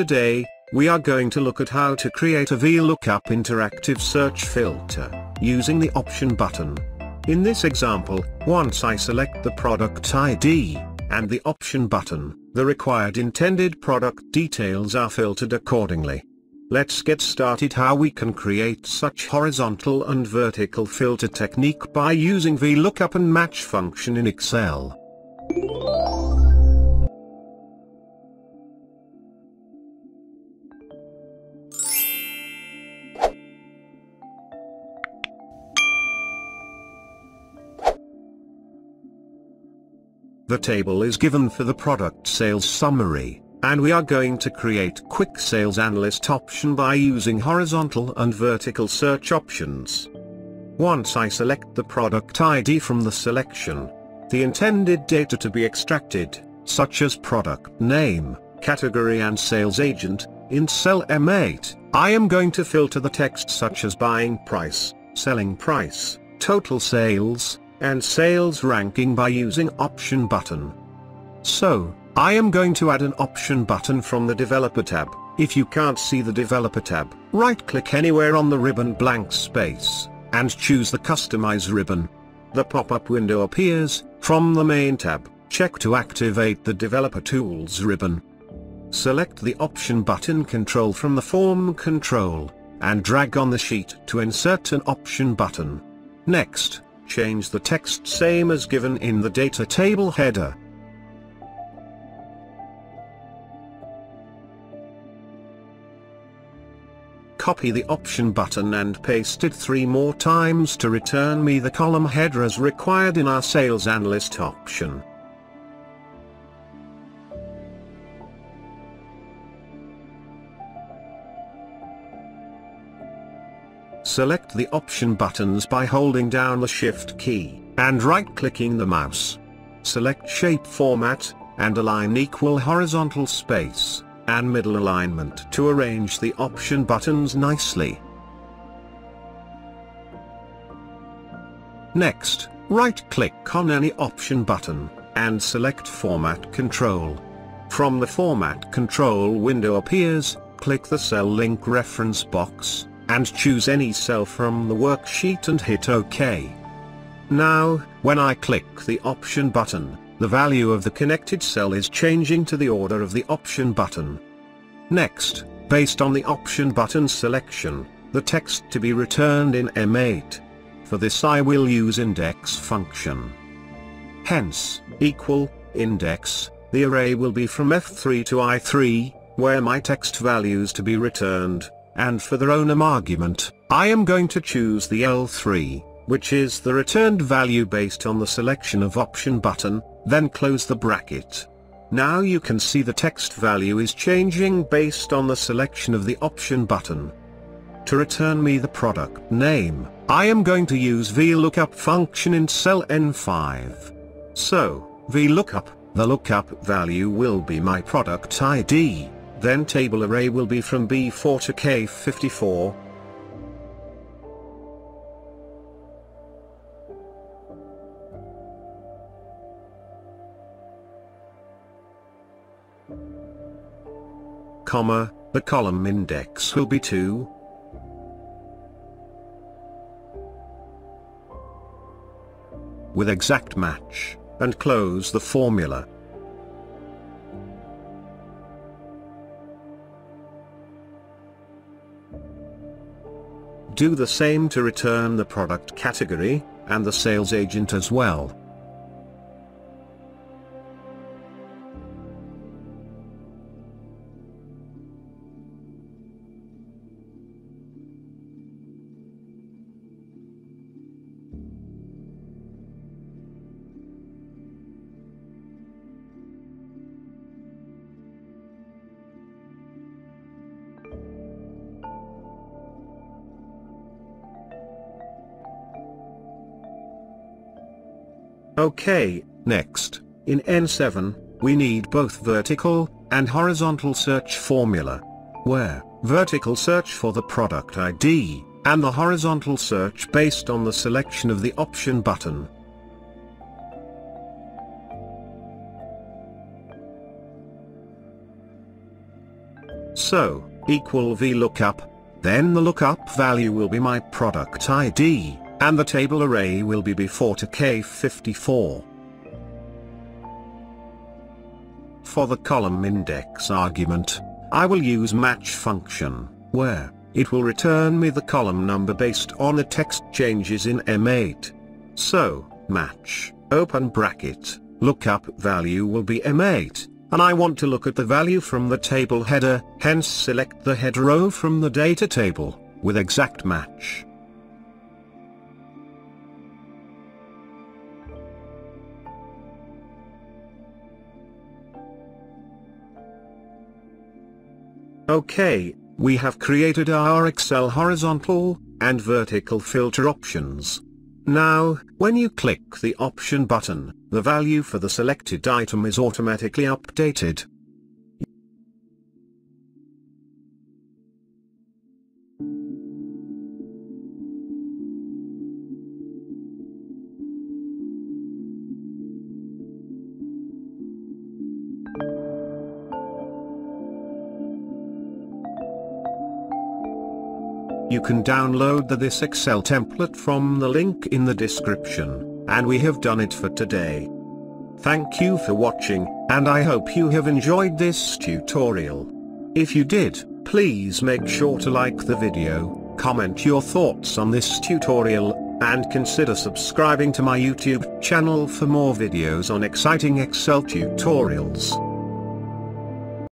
Today, we are going to look at how to create a VLOOKUP interactive search filter, using the option button. In this example, once I select the product ID, and the option button, the required intended product details are filtered accordingly. Let's get started how we can create such horizontal and vertical filter technique by using VLOOKUP and match function in Excel. The table is given for the product sales summary, and we are going to create quick sales analyst option by using horizontal and vertical search options. Once I select the product ID from the selection, the intended data to be extracted, such as product name, category and sales agent, in cell M8, I am going to filter the text such as buying price, selling price, total sales, and sales ranking by using option button. So, I am going to add an option button from the developer tab. If you can't see the developer tab, right click anywhere on the ribbon blank space, and choose the customize ribbon. The pop-up window appears, from the main tab, check to activate the developer tools ribbon. Select the option button control from the form control, and drag on the sheet to insert an option button. Next, change the text same as given in the data table header. Copy the option button and paste it three more times to return me the column header as required in our sales analyst option. Select the option buttons by holding down the shift key, and right-clicking the mouse. Select shape format, and align equal horizontal space, and middle alignment to arrange the option buttons nicely. Next, right-click on any option button, and select Format Control. From the Format Control window appears, click the cell link reference box, and choose any cell from the worksheet and hit OK. Now, when I click the option button, the value of the connected cell is changing to the order of the option button. Next, based on the option button selection, the text to be returned in M8. For this I will use index function. Hence, equal, index, the array will be from F3 to I3, where my text values to be returned, and for the row_num argument, I am going to choose the L3, which is the returned value based on the selection of option button, then close the bracket. Now you can see the text value is changing based on the selection of the option button. To return me the product name, I am going to use VLOOKUP function in cell N5. So, VLOOKUP, the lookup value will be my product ID then table array will be from B4 to K54. Comma, the column index will be 2. With exact match, and close the formula. Do the same to return the product category, and the sales agent as well. Okay, next, in N7, we need both vertical and horizontal search formula. Where, vertical search for the product ID, and the horizontal search based on the selection of the option button. So, equal VLOOKUP. Then the lookup value will be my product ID, and the table array will be B4 to K54. For the column index argument, I will use match function, where, it will return me the column number based on the text changes in M8. So, match, open bracket, lookup value will be M8, and I want to look at the value from the table header, hence select the head row from the data table, with exact match. Okay, we have created our Excel horizontal and vertical filter options. Now, when you click the option button, the value for the selected item is automatically updated. You can download the this Excel template from the link in the description, and we have done it for today. Thank you for watching, and I hope you have enjoyed this tutorial. If you did, please make sure to like the video, comment your thoughts on this tutorial, and consider subscribing to my YouTube channel for more videos on exciting Excel tutorials.